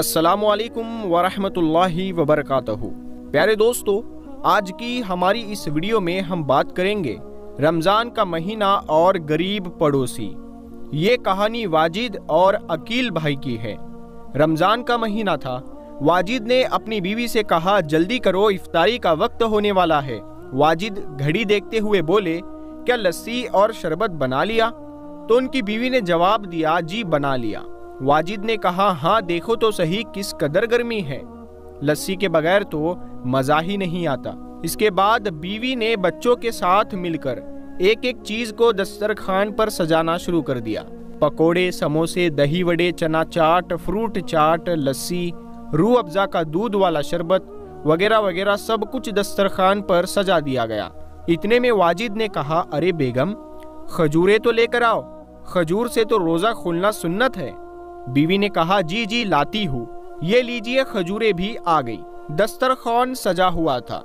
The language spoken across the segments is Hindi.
असलकम वरहमतुल्लाहि वबरकातुहू। प्यारे दोस्तों, आज की हमारी इस वीडियो में हम बात करेंगे रमज़ान का महीना और गरीब पड़ोसी। ये कहानी वाजिद और अकील भाई की है। रमज़ान का महीना था। वाजिद ने अपनी बीवी से कहा, जल्दी करो, इफ्तारी का वक्त होने वाला है। वाजिद घड़ी देखते हुए बोले, क्या लस्सी और शरबत बना लिया? तो उनकी बीवी ने जवाब दिया, जी, बना लिया। वाजिद ने कहा हाँ देखो तो सही किस कदर गर्मी है। लस्सी के बगैर तो मज़ा ही नहीं आता। इसके बाद बीवी ने बच्चों के साथ मिलकर एक एक चीज़ को दस्तरखान पर सजाना शुरू कर दिया। पकोड़े, समोसे दही वड़े चना चाट फ्रूट चाट, लस्सी, रूह अफ़ज़ा का दूध वाला शरबत वगैरह वगैरह सब कुछ दस्तरखान पर सजा दिया गया। इतने में वाजिद ने कहा, अरे बेगम, खजूरें तो लेकर आओ। खजूर से तो रोज़ा खुलना सुन्नत है। बीवी ने कहा, जी जी, लाती हूँ। ये लीजिए, खजूरें भी आ गई। दस्तरखान सजा हुआ था।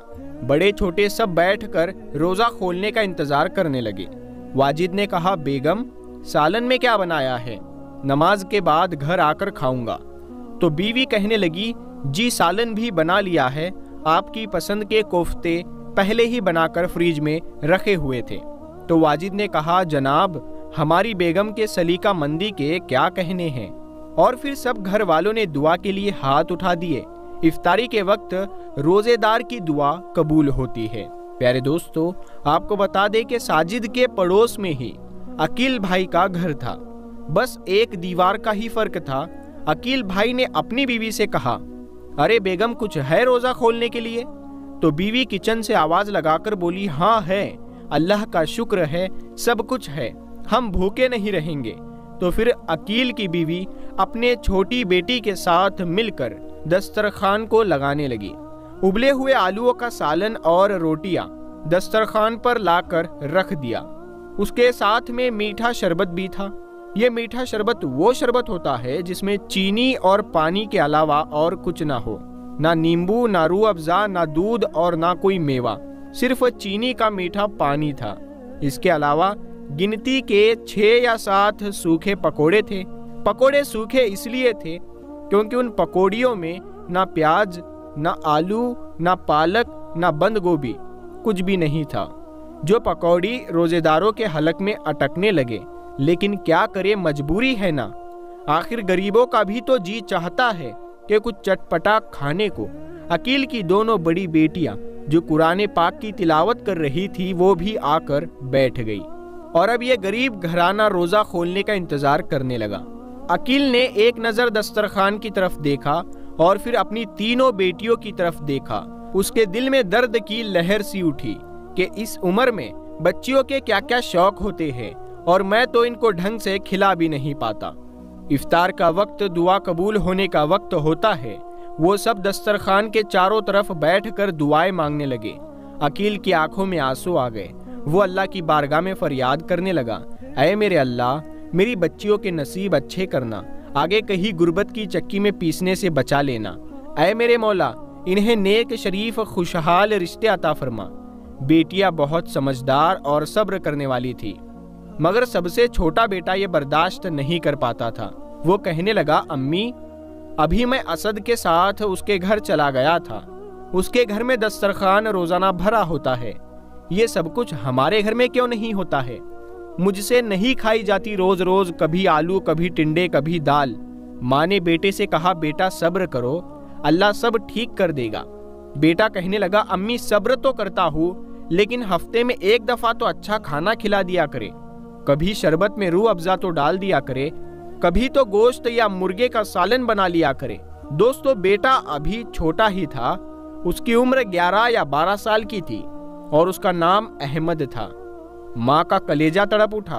बड़े छोटे सब बैठकर रोजा खोलने का इंतज़ार करने लगे। वाजिद ने कहा, बेगम, सालन में क्या बनाया है? नमाज़ के बाद घर आकर खाऊँगा। तो बीवी कहने लगी, जी, सालन भी बना लिया है। आपकी पसंद के कोफ्ते पहले ही बनाकर फ्रिज में रखे हुए थे। तो वाजिद ने कहा, जनाब, हमारी बेगम के सलीका मंदी के क्या कहने हैं? और फिर सब घर वालों ने दुआ के लिए हाथ उठा दिए। इफ्तारी के वक्त रोजेदार की दुआ कबूल होती है। प्यारे दोस्तों, आपको बता दें कि साजिद के पड़ोस में ही अकील भाई का घर था। बस एक दीवार का ही फ़र्क था। अकील भाई ने अपनी बीवी से कहा, अरे बेगम, कुछ है रोजा खोलने के लिए? तो बीवी किचन से आवाज़ लगाकर बोली हाँ है, अल्लाह का शुक्र है, सब कुछ है, हम भूखे नहीं रहेंगे। तो फिर अकील की बीवी अपने छोटी बेटी के साथ मिलकर दस्तरखान को लगाने लगी। उबले हुए आलूओं का सालन और रोटियाँ दस्तरखान पर लाकर रख दिया। उसके साथ में मीठा शरबत भी था। ये मीठा शरबत वो शरबत होता है जिसमें चीनी और पानी के अलावा और कुछ ना हो। ना नींबू, ना रू अफजा, ना दूध और ना कोई मेवा। सिर्फ़ चीनी का मीठा पानी था। इसके अलावा गिनती के छह या सात सूखे पकोड़े थे। पकोड़े सूखे इसलिए थे क्योंकि उन पकौड़ियों में ना प्याज, ना आलू, ना पालक, ना बंद गोभी कुछ भी नहीं था, जो पकौड़ी रोजेदारों के हलक में अटकने लगे। लेकिन क्या करे मजबूरी है ना? आखिर गरीबों का भी तो जी चाहता है कि कुछ चटपटा खाने को। अकील की दोनों बड़ी बेटियाँ, जो कुरान पाक की तिलावत कर रही थी, वो भी आकर बैठ गई और अब ये गरीब घराना रोजा खोलने का इंतज़ार करने लगा। अकील ने एक नज़र दस्तरखान की तरफ़ देखा और फिर अपनी तीनों बेटियों की तरफ़ देखा। उसके दिल में दर्द की लहर सी उठी कि इस उम्र में बच्चियों के क्या क्या शौक होते हैं और मैं तो इनको ढंग से खिला भी नहीं पाता। इफ्तार का वक्त, दुआ कबूल होने का वक्त होता है। वो सब दस्तरखान के चारों तरफ़ बैठ कर दुआएँ मांगने लगे। अकील की आँखों में आँसू आ गए। वो अल्लाह की बारगाह में फरियाद करने लगा अय मेरे अल्लाह मेरी बच्चियों के नसीब अच्छे करना, आगे कहीं गुर्बत की चक्की में पीसने से बचा लेना। अय मेरे मौला, इन्हें नेक शरीफ खुशहाल रिश्ते अता फरमा। बेटियाँ बहुत समझदार और सब्र करने वाली थी, मगर सबसे छोटा बेटा ये बर्दाश्त नहीं कर पाता था। वो कहने लगा, अम्मी, अभी मैं असद के साथ उसके घर चला गया था। उसके घर में दस्तरखान रोज़ाना भरा होता है। ये सब कुछ हमारे घर में क्यों नहीं होता है? मुझसे नहीं खाई जाती रोज रोज कभी आलू, कभी टिंडे, कभी दाल। माँ ने बेटे से कहा, बेटा, सब्र करो, अल्लाह सब ठीक कर देगा। बेटा कहने लगा, अम्मी, सब्र तो करता हूँ, लेकिन हफ़्ते में एक दफ़ा तो अच्छा खाना खिला दिया करे। कभी शरबत में रूह अफजा तो डाल दिया करे, कभी तो गोश्त या मुर्गे का सालन बना लिया करे। दोस्तों, बेटा अभी छोटा ही था, उसकी उम्र 11 या 12 साल की थी और उसका नाम अहमद था। माँ का कलेजा तड़प उठा।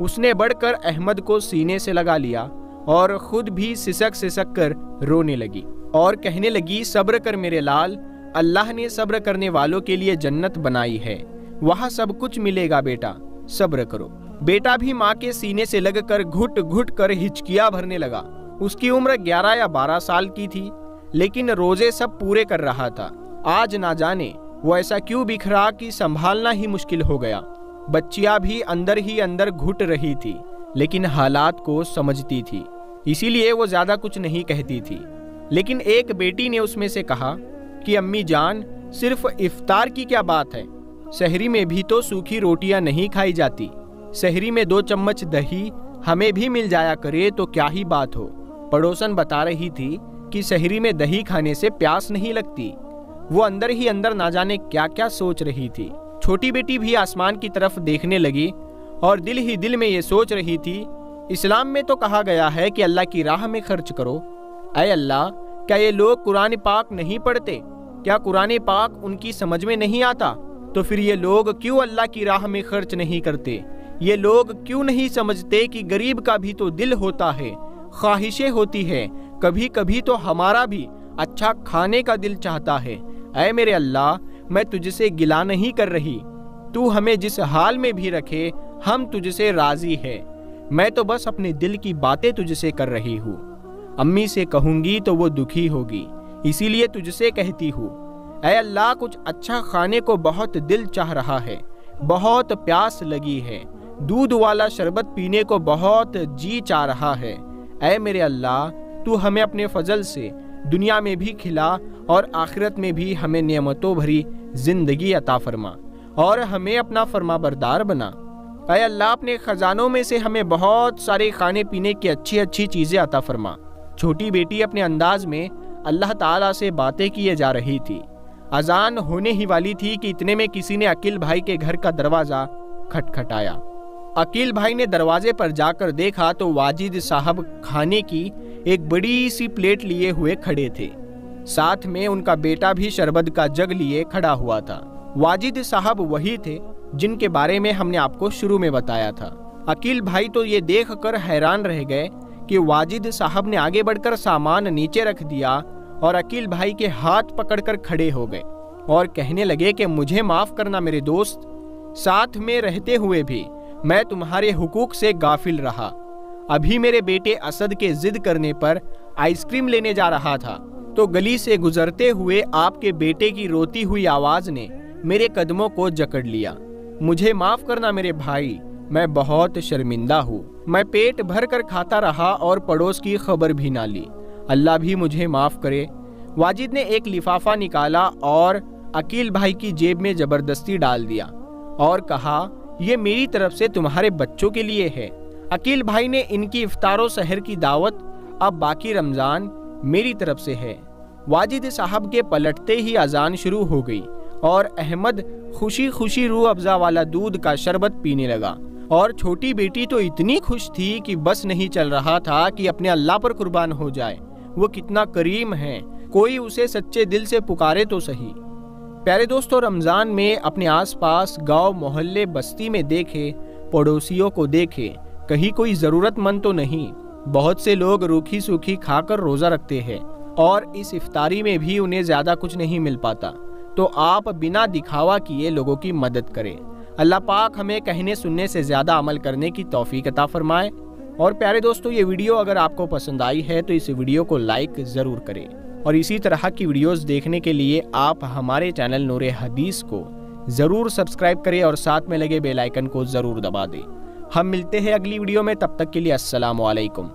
उसने बढ़कर अहमद को सीने से लगा लिया और खुद भी सिसक सिसक कर रोने लगी और कहने लगी, सब्र कर मेरे लाल, अल्लाह ने सब्र करने वालों के लिए जन्नत बनाई है। वहाँ सब कुछ मिलेगा बेटा, सब्र करो। बेटा भी माँ के सीने से लगकर घुट घुट कर हिचकिया भरने लगा। उसकी उम्र 11 या 12 साल की थी, लेकिन रोज़े सब पूरे कर रहा था। आज ना जाने, वो ऐसा क्यों बिखरा कि संभालना ही मुश्किल हो गया। बच्चियाँ भी अंदर ही अंदर घुट रही थी, लेकिन हालात को समझती थी। इसीलिए वो ज़्यादा कुछ नहीं कहती थी। लेकिन एक बेटी ने उसमें से कहा कि, अम्मी जान, सिर्फ़ इफ्तार की क्या बात है? शहरी में भी तो सूखी रोटियाँ नहीं खाई जाती। शहरी में दो चम्मच दही हमें भी मिल जाया करे तो क्या ही बात हो? पड़ोसन बता रही थी कि शहरी में दही खाने से प्यास नहीं लगती। वो अंदर ही अंदर ना जाने क्या क्या सोच रही थी। छोटी बेटी भी आसमान की तरफ़ देखने लगी और दिल ही दिल में ये सोच रही थी, इस्लाम में तो कहा गया है कि अल्लाह की राह में खर्च करो। अय अल्लाह, क्या ये लोग कुरान पाक नहीं पढ़ते? क्या कुरान पाक उनकी समझ में नहीं आता? तो फिर ये लोग क्यों अल्लाह की राह में खर्च नहीं करते? ये लोग क्यों नहीं समझते कि गरीब का भी तो दिल होता है, ख्वाहिशें होती है कभी कभी तो हमारा भी अच्छा खाने का दिल चाहता है। अय मेरे अल्लाह मैं तुझसे गिला नहीं कर रही। तू हमें जिस हाल में भी रखे, हम तुझसे राज़ी है। मैं तो बस अपने दिल की बातें तुझसे कर रही हूँ। अम्मी से कहूँगी तो वो दुखी होगी, इसीलिए तुझसे कहती हूँ अय अल्लाह, कुछ अच्छा खाने को बहुत दिल चाह रहा है, बहुत प्यास लगी है, दूध वाला शरबत पीने को बहुत जी चाह रहा है। ऐ मेरे अल्लाह, तू हमें अपने फजल से दुनिया में भी खिला और आखिरत में भी हमें नियमतों भरी ज़िंदगी अता फरमा और हमें अपना फरमा बरदार बना। अय अल्लाह, अपने खजानों में से हमें बहुत सारे खाने पीने की अच्छी अच्छी चीज़ें अता फरमा। छोटी बेटी अपने अंदाज में अल्लाह ताला से बातें किए जा रही थी। अजान होने ही वाली थी कि इतने में किसी ने अकील भाई के घर का दरवाज़ा खटखटाया। अकील भाई ने दरवाजे पर जाकर देखा तो वाजिद साहब खाने की एक बड़ी सी प्लेट लिए हुए खड़े थे। साथ में उनका बेटा भी शरबत का जग लिए खड़ा हुआ था। वाजिद साहब वही थे, जिनके बारे में हमने आपको शुरू में बताया था। अकील भाई तो ये देख कर हैरान रह गए कि वाजिद साहब ने आगे बढ़कर सामान नीचे रख दिया और अकील भाई के हाथ पकड़कर खड़े हो गए और कहने लगे कि मुझे माफ़ करना मेरे दोस्त, साथ में रहते हुए भी मैं तुम्हारे हुकूक से गाफिल रहा। अभी मेरे बेटे असद के जिद करने पर आइसक्रीम लेने जा रहा था। तो गली से गुजरते हुए आपके बेटे की रोती हुई आवाज़ ने मेरे कदमों को जकड़ लिया। मुझे माफ़ करना मेरे भाई, मैं बहुत शर्मिंदा हूँ। मैं पेट भर कर खाता रहा और पड़ोस की खबर भी ना ली। अल्लाह भी मुझे माफ़ करे। वाजिद ने एक लिफाफा निकाला और अकील भाई की जेब में ज़बरदस्ती डाल दिया और कहा यह मेरी तरफ़ से तुम्हारे बच्चों के लिए है। अकील भाई ने इनकी इफ्तारो शहर की दावत, अब बाकी रमज़ान मेरी तरफ़ से है। वाजिद साहब के पलटते ही अजान शुरू हो गई और अहमद खुशी खुशी रूह अफजा वाला दूध का शरबत पीने लगा। और छोटी बेटी तो इतनी खुश थी कि बस नहीं चल रहा था कि अपने अल्लाह पर कुर्बान हो जाए। वो कितना करीम है, कोई उसे सच्चे दिल से पुकारे तो सही। प्यारे दोस्तों, रमज़ान में अपने आसपास गाँव मोहल्ले बस्ती में देखे, पड़ोसियों को देखे कहीं कोई ज़रूरतमंद तो नहीं, बहुत से लोग रूखी सूखी खाकर रोज़ा रखते हैं और इस इफ्तारी में भी उन्हें ज़्यादा कुछ नहीं मिल पाता। तो आप बिना दिखावा किए लोगों की मदद करें। अल्लाह पाक हमें कहने सुनने से ज़्यादा अमल करने की तौफीक अता फरमाए। और प्यारे दोस्तों, ये वीडियो अगर आपको पसंद आई है तो इस वीडियो को लाइक ज़रूर करें। और इसी तरह की वीडियोस देखने के लिए आप हमारे चैनल नूर हदीस को ज़रूर सब्सक्राइब करें और साथ में लगे बेल आइकन को ज़रूर दबा दें। हम मिलते हैं अगली वीडियो में तब तक के लिए अस्सलाम वालेकुम